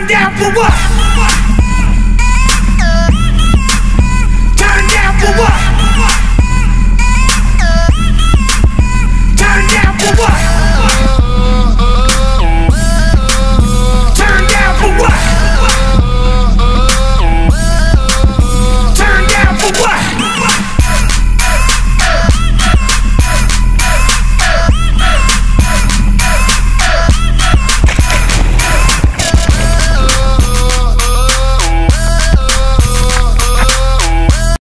Turn down for what? Turn down for what? Turn down for what?